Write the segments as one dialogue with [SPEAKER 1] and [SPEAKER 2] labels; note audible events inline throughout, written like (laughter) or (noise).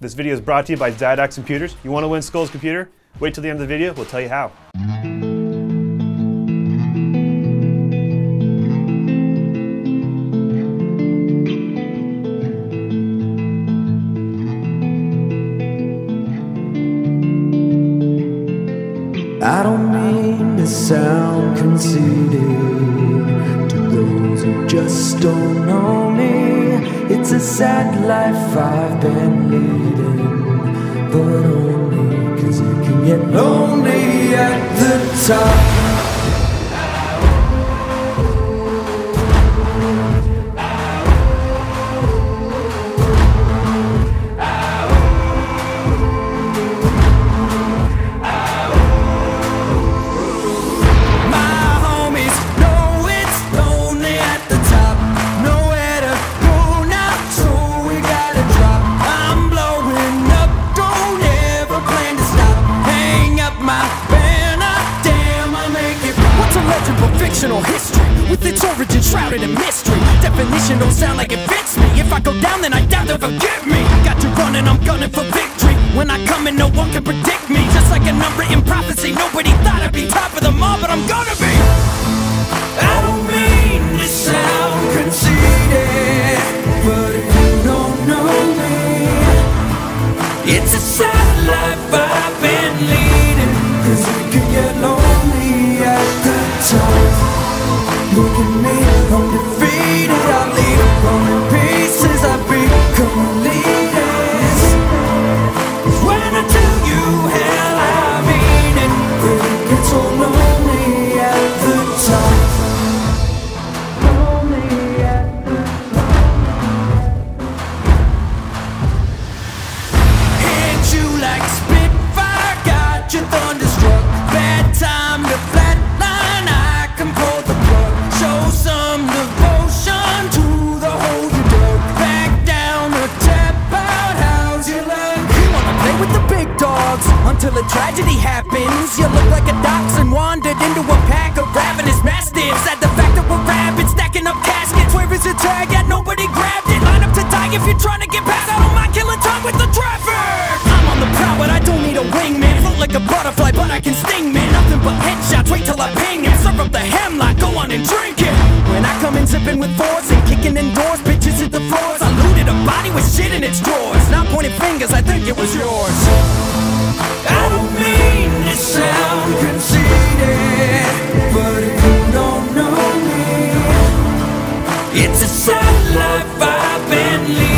[SPEAKER 1] This video is brought to you by Xidax Computers. You want to win Skull's computer? Wait till the end of the video, we'll tell you how.
[SPEAKER 2] I don't mean to sound conceited to those who just don't know. It's a sad life I've been leading, but only cause it can get lonely at the top.
[SPEAKER 3] Fictional history? With its origin shrouded in mystery. Definition don't sound like it fits me. If I go down, then I doubt they'll forgive me. Got to run and I'm gunning for victory. When I come in, no one can predict me.
[SPEAKER 2] Look at me, I'm defeated.
[SPEAKER 3] With the big dogs until a tragedy happens. You look like a dachshund wandered into a pack of ravenous mastiffs. At the fact that we're rabid, stacking up caskets. Where is the tag? Yet nobody grabbed it. Line up to die if you're trying to get past. I don't mind killing time with the traffic. I'm on the prowl, but I don't need a wingman. Float like a butterfly, but I can sting, man. Nothing but headshots. Wait till I ping him. Serve up the hemlock, go on and drink it. When I come in zipping with force and kicking in doors, bitches hit the floors. Shit in its drawers. Not pointing fingers, I think it was yours.
[SPEAKER 2] I don't mean to sound conceited, but if you don't know me, it's a sad life I've been leading.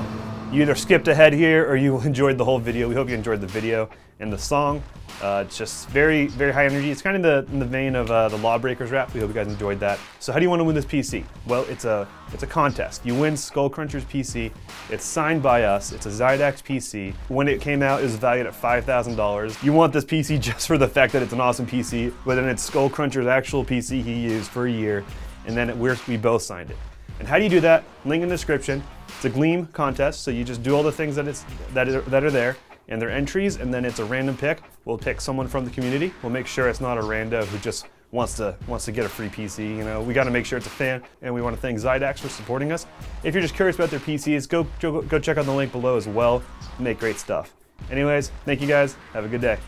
[SPEAKER 2] you
[SPEAKER 1] either skipped ahead here or you (laughs) enjoyed the whole video. We hope you enjoyed the video and the song. Uh, it's just very, very high energy. It's kind of the, in the vein of uh, the Lawbreakers rap. We hope you guys enjoyed that. So how do you want to win this PC? Well, it's a, it's a contest. You win Skullcruncher's PC. It's signed by us. It's a Xidax PC. When it came out, it was valued at $5,000. You want this PC (laughs) just for the fact that it's an awesome PC, but then it's Skullcruncher's actual PC he used for a year, and then it, we're, we both signed it. And how do you do that? Link in the description. It's a Gleam contest, so you just do all the things that, it's, that, are, that are there, and they're entries, and then it's a random pick. We'll pick someone from the community. We'll make sure it's not a rando who just wants to wants to get a free PC. You know, we got to make sure it's a fan, and we want to thank Xidax for supporting us. If you're just curious about their PCs, go go, go check out the link below as well. Make great stuff. Anyways, thank you guys. Have a good day.